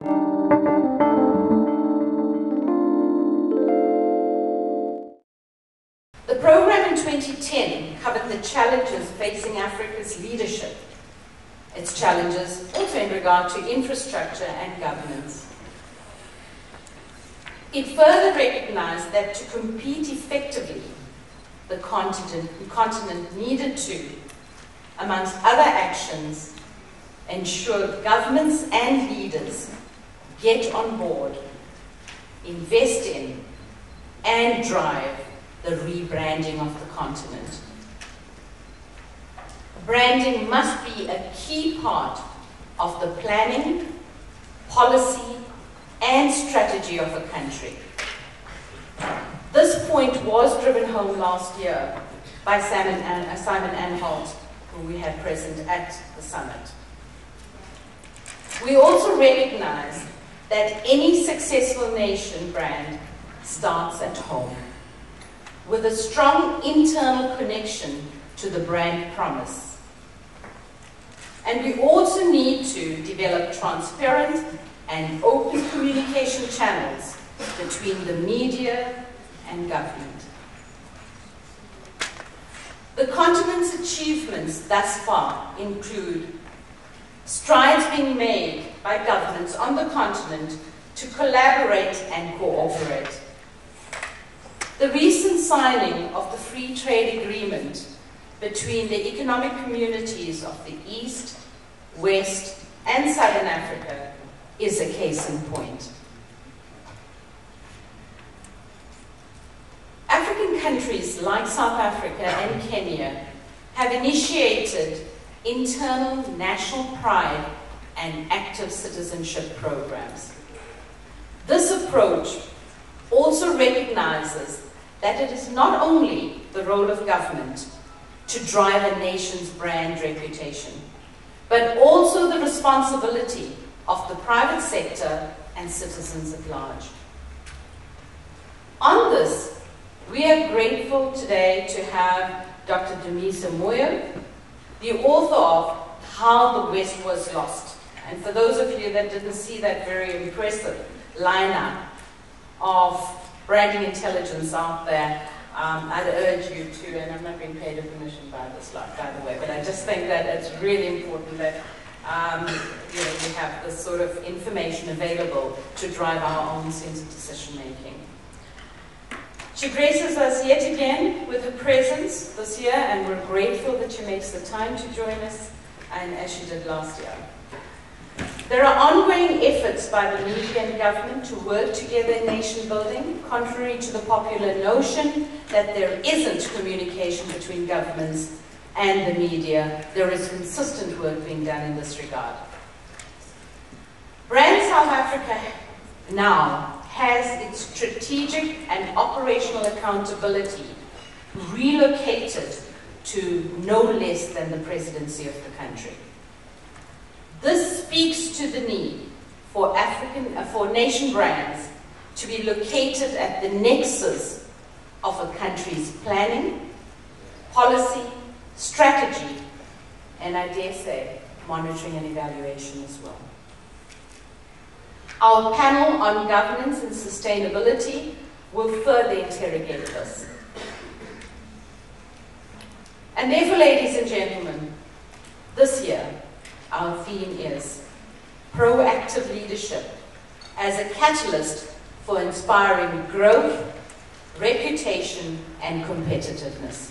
The program in 2010 covered the challenges facing Africa's leadership, its challenges also in regard to infrastructure and governance. It further recognized that to compete effectively, the continent, the continent needed to, amongst other actions, ensure governments and leaders get on board, invest in, and drive the rebranding of the continent. Branding must be a key part of the planning, policy, and strategy of a country. This point was driven home last year by Simon, uh, Simon Anholt, who we had present at the summit. We also recognize that any successful nation brand starts at home with a strong internal connection to the brand promise. And we also need to develop transparent and open communication channels between the media and government. The continent's achievements thus far include strides being made by governments on the continent to collaborate and cooperate. The recent signing of the free trade agreement between the economic communities of the East, West, and Southern Africa is a case in point. African countries like South Africa and Kenya have initiated internal national pride and active citizenship programs. This approach also recognizes that it is not only the role of government to drive a nation's brand reputation, but also the responsibility of the private sector and citizens at large. On this, we are grateful today to have Dr. Dambisa Moyo, the author of How the West Was Lost. And for those of you that didn't see that very impressive lineup of branding intelligence out there, um, I'd urge you to, and I'm not being paid a commission by this lot, by the way, but I just think that it's really important that um, you know, we have this sort of information available to drive our own sense of decision making. She graces us yet again with her presence this year, and we're grateful that she makes the time to join us, and as she did last year. There are ongoing efforts by the and government to work together in nation building, contrary to the popular notion that there isn't communication between governments and the media. There is consistent work being done in this regard. Brand South Africa now has its strategic and operational accountability relocated to no less than the presidency of the country. This speaks to the need for African, uh, for nation brands to be located at the nexus of a country's planning, policy, strategy, and I dare say, monitoring and evaluation as well. Our panel on governance and sustainability will further interrogate this. And therefore, ladies and gentlemen, this year our theme is proactive leadership as a catalyst for inspiring growth, reputation, and competitiveness.